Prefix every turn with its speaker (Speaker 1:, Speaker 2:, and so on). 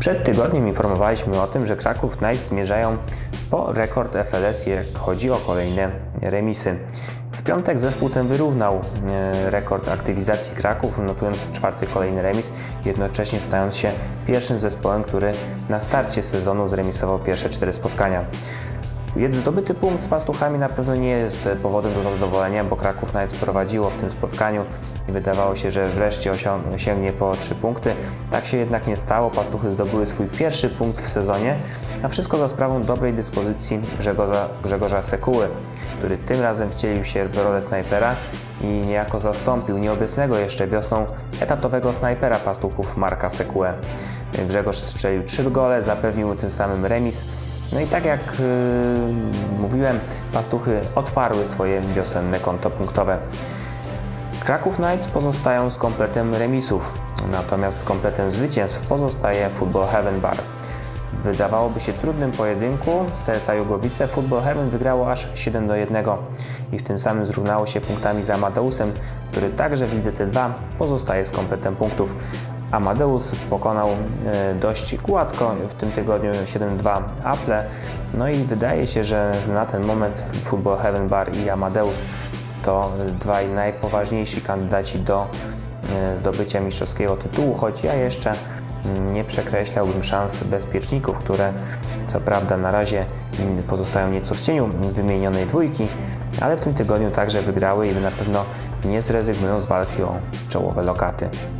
Speaker 1: Przed tygodniem informowaliśmy o tym, że Kraków Knights zmierzają po rekord FLS, jeśli chodzi o kolejne remisy. W piątek zespół ten wyrównał e, rekord aktywizacji Kraków, notując czwarty kolejny remis, jednocześnie stając się pierwszym zespołem, który na starcie sezonu zremisował pierwsze cztery spotkania. Zdobyty punkt z pastuchami na pewno nie jest powodem do zadowolenia, bo Kraków nawet prowadziło w tym spotkaniu i wydawało się, że wreszcie osiągnie po 3 punkty. Tak się jednak nie stało. Pastuchy zdobyły swój pierwszy punkt w sezonie, a wszystko za sprawą dobrej dyspozycji Grzegorza, Grzegorza Sekuły, który tym razem wcielił się w rolę snajpera i niejako zastąpił nieobecnego jeszcze wiosną etatowego snajpera pastuchów Marka Sekułę. Grzegorz strzelił 3 gole, zapewnił tym samym remis no i tak jak yy, mówiłem, pastuchy otwarły swoje wiosenne konto punktowe. Kraków Knights pozostają z kompletem remisów, natomiast z kompletem zwycięstw pozostaje Football Heaven Bar. Wydawałoby się trudnym pojedynku z CSA Jugowice Football Heaven wygrało aż 7 do 1 i w tym samym zrównało się punktami z Amadeusem, który także w lidze C2 pozostaje z kompletem punktów. Amadeus pokonał e, dość gładko w tym tygodniu 7-2 Apple. No i wydaje się, że na ten moment Football Heaven Bar i Amadeus to dwaj najpoważniejsi kandydaci do e, zdobycia mistrzowskiego tytułu, choć ja jeszcze nie przekreślałbym szans bezpieczników, które co prawda na razie pozostają nieco w cieniu wymienionej dwójki, ale w tym tygodniu także wygrały i na pewno nie zrezygnują z walki o czołowe lokaty.